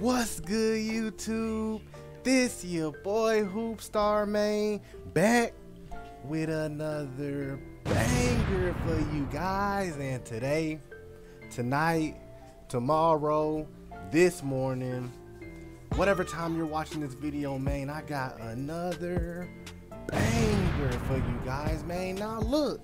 What's good, YouTube? This your boy Hoopstarr Main back with another banger for you guys. And today, tonight, tomorrow, this morning, whatever time you're watching this video, man, I got another banger for you guys, man. Now look.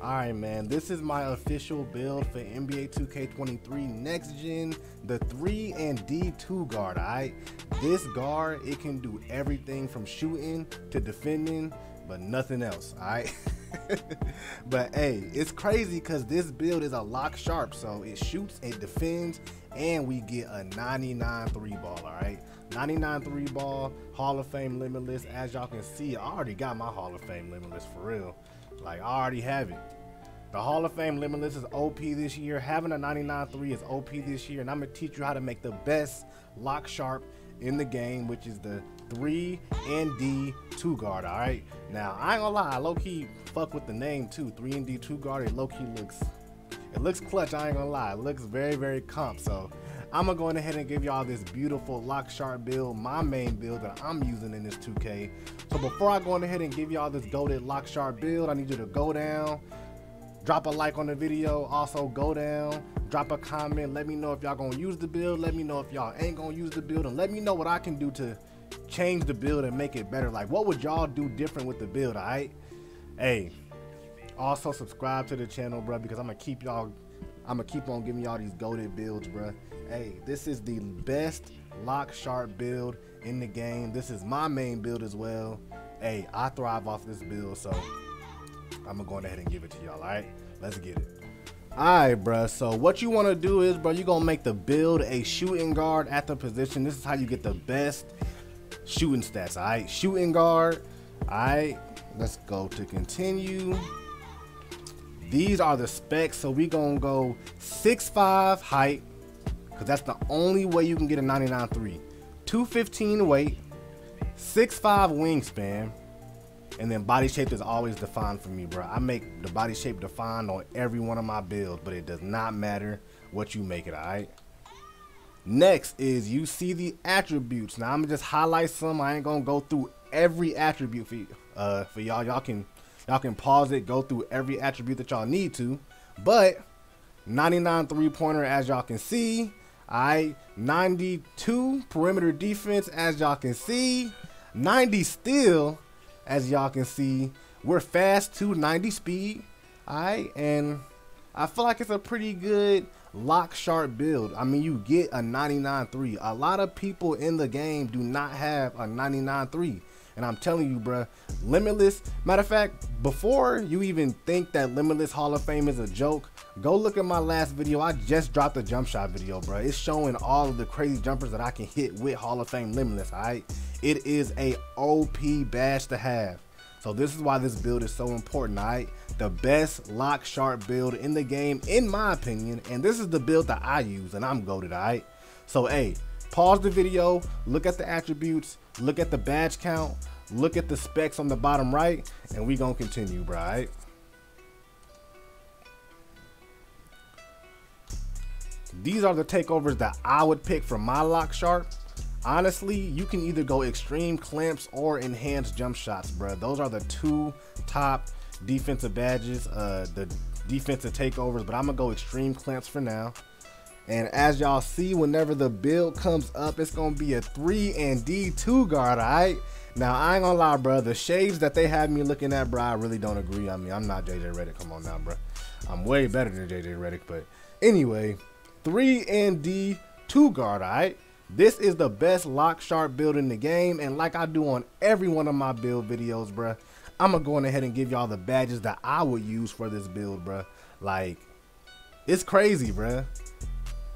Alright man, this is my official build for NBA 2K23 Next Gen, the 3 and D2 guard, alright? This guard, it can do everything from shooting to defending, but nothing else, alright? but hey, it's crazy because this build is a lock sharp, so it shoots, it defends, and we get a 99 3 ball, alright? 99 3 ball, Hall of Fame limitless. As y'all can see, I already got my Hall of Fame limitless for real. Like, I already have it. The Hall of Fame Limitless is OP this year. Having a 99.3 is OP this year. And I'm going to teach you how to make the best lock sharp in the game, which is the 3 and D 2 guard, all right? Now, I ain't gonna lie, I low key fuck with the name too. 3 and D 2 guard, it low key looks, it looks clutch, I ain't gonna lie. It looks very, very comp. So, I'm gonna go ahead and give y'all this beautiful lock sharp build, my main build that I'm using in this 2K. So before I go ahead and give y'all this goaded lock sharp build, I need you to go down, drop a like on the video, also go down, drop a comment, let me know if y'all gonna use the build, let me know if y'all ain't gonna use the build, and let me know what I can do to change the build and make it better. Like what would y'all do different with the build, alright? Hey, also subscribe to the channel, bro, because I'm gonna keep y'all I'm gonna keep on giving y'all these goaded builds, bro. Hey, this is the best lock sharp build in the game. This is my main build as well. Hey, I thrive off this build, so I'm gonna go ahead and give it to y'all. All right, let's get it. All right, bro. So what you want to do is, bro, you're gonna make the build a shooting guard at the position. This is how you get the best shooting stats. All right, shooting guard. All right, let's go to continue. These are the specs. So we gonna go 6'5 height, because that's the only way you can get a 99.3. 215 weight, 6'5 wingspan, and then body shape is always defined for me, bro. I make the body shape defined on every one of my builds, but it does not matter what you make it, alright? Next is you see the attributes. Now I'm gonna just highlight some. I ain't gonna go through every attribute for uh for y'all. Y'all can Y'all can pause it, go through every attribute that y'all need to. But 99 three pointer, as y'all can see. I 92 perimeter defense, as y'all can see. 90 steal, as y'all can see. We're fast to 90 speed. Alright, and I feel like it's a pretty good lock sharp build. I mean, you get a 99.3. A lot of people in the game do not have a 99.3. And I'm telling you, bruh, Limitless. Matter of fact, before you even think that Limitless Hall of Fame is a joke, go look at my last video. I just dropped a jump shot video, bruh. It's showing all of the crazy jumpers that I can hit with Hall of Fame Limitless, alright? It is a OP bash to have. So this is why this build is so important, alright? The best lock sharp build in the game, in my opinion. And this is the build that I use, and I'm goaded, alright? So, hey, pause the video, look at the attributes, look at the badge count, look at the specs on the bottom right, and we gonna continue, right? These are the takeovers that I would pick for my lock sharp. Honestly, you can either go extreme clamps or enhanced jump shots, bro. Those are the two top defensive badges, uh, the defensive takeovers, but I'm gonna go extreme clamps for now. And as y'all see, whenever the build comes up, it's gonna be a 3 and D2 guard, alright? Now, I ain't gonna lie, bro. The shades that they have me looking at, bro, I really don't agree. I mean, I'm not JJ Redick. Come on now, bro. I'm way better than JJ Redick. But anyway, 3 and D, 2 guard, alright? This is the best lock sharp build in the game. And like I do on every one of my build videos, bro, I'm gonna go ahead and give y'all the badges that I would use for this build, bro. Like, it's crazy, bro.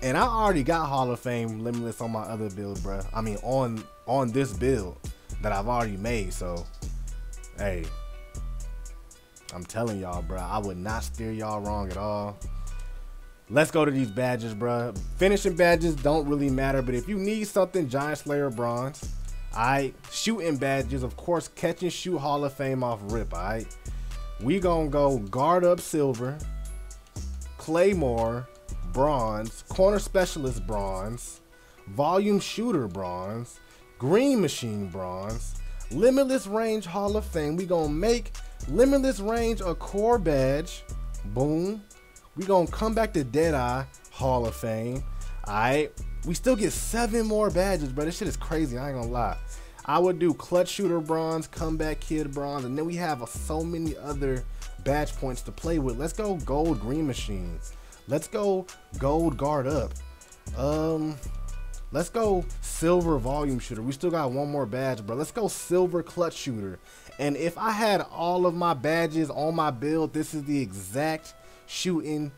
And I already got Hall of Fame Limitless on my other build, bro. I mean, on on this build that I've already made. So, hey, I'm telling y'all, bro, I would not steer y'all wrong at all. Let's go to these badges, bro. Finishing badges don't really matter, but if you need something, Giant Slayer bronze. Alright, shooting badges, of course, catch and shoot Hall of Fame off rip, alright? We gonna go guard up silver, Claymore, bronze, corner specialist bronze, Volume Shooter bronze, Green Machine bronze, Limitless Range Hall of Fame. We gonna make Limitless Range a core badge. Boom. We gonna come back to Deadeye Hall of Fame. Alright. We still get seven more badges, bro. This shit is crazy. I ain't gonna lie. I would do Clutch Shooter bronze, Comeback Kid bronze, and then we have so many other badge points to play with. Let's go Gold Green Machines. Let's go Gold Guard Up. Um, Let's go silver volume shooter. We still got one more badge, bro. Let's go silver clutch shooter. And if I had all of my badges on my build, this is the exact shooting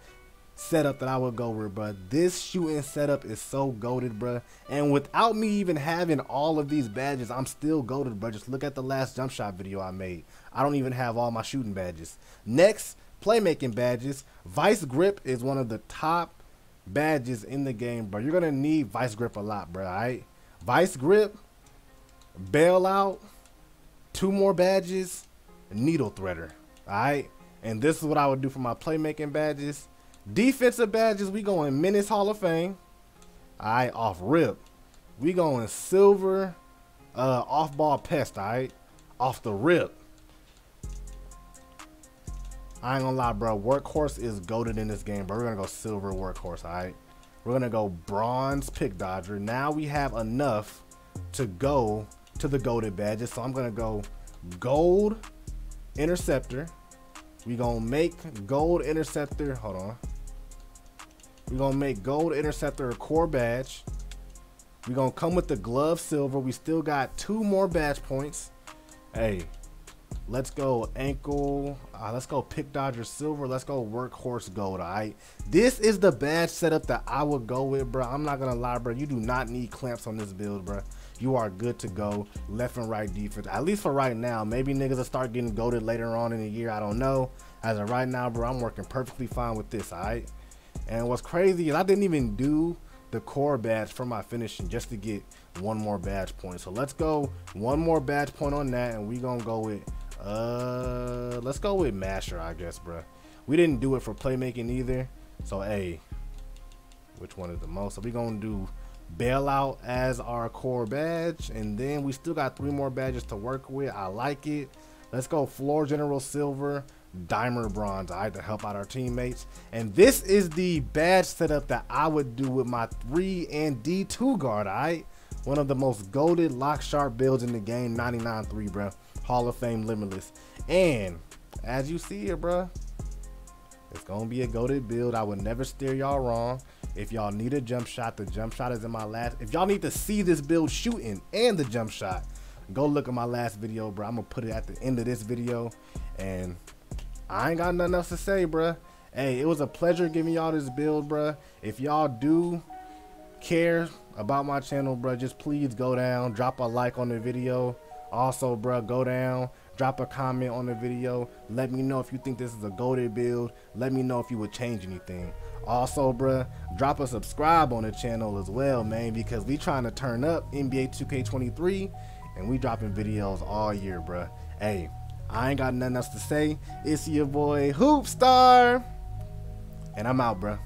setup that I would go with, bro. This shooting setup is so goaded, bro. And without me even having all of these badges, I'm still goaded, bro. Just look at the last jump shot video I made. I don't even have all my shooting badges. Next, playmaking badges. Vice Grip is one of the top badges in the game, bro. You're gonna need Vice Grip a lot, bro. Alright, Vice Grip, Bailout, two more badges, Needle Threader. Alright, and this is what I would do for my playmaking badges. Defensive badges, we going Menace Hall of Fame. Alright, off rip. We going Silver, uh, off ball pest. Alright, off the rip. I ain't gonna lie, bro. Workhorse is goaded in this game, but we're gonna go silver workhorse, alright? We're gonna go bronze pick dodger. Now we have enough to go to the goaded badges. So I'm gonna go gold interceptor. We gonna make gold interceptor. Hold on. We gonna make gold interceptor a core badge. We gonna come with the glove silver. We still got two more badge points. Hey, Let's go ankle. Uh, let's go pick dodger silver. Let's go workhorse gold. All right. This is the badge setup that I would go with, bro. I'm not gonna lie, bro. You do not need clamps on this build, bro. You are good to go. Left and right defense. At least for right now. Maybe niggas will start getting goaded later on in the year. I don't know. As of right now, bro, I'm working perfectly fine with this. All right. And what's crazy is I didn't even do the core badge for my finishing just to get one more badge point. So let's go one more badge point on that, and we gonna go with uh, let's go with Masher, I guess, bro. We didn't do it for playmaking either. So, hey, which one is the most? So we gonna do bailout as our core badge, and then we still got three more badges to work with. I like it. Let's go floor general silver, dimer bronze. I right, to help out our teammates. And this is the badge setup that I would do with my three and D2 guard. All right, one of the most goaded lock sharp builds in the game, 99-3, bro. Hall of Fame Limitless. And as you see here, bro, it's gonna be a goaded build. I would never steer y'all wrong. If y'all need a jump shot, the jump shot is in my last. If y'all need to see this build shooting and the jump shot, go look at my last video, bro. I'm gonna put it at the end of this video. And I ain't got nothing else to say, bro. Hey, it was a pleasure giving y'all this build, bro. If y'all do care about my channel, bro, just please go down, drop a like on the video. Also, bro, go down, drop a comment on the video. Let me know if you think this is a goaded build. Let me know if you would change anything. Also, bro, drop a subscribe on the channel as well, man, because we trying to turn up NBA 2K23 and we dropping videos all year, bro. Hey, I ain't got nothing else to say. It's your boy Hoopstarr, and I'm out, bro.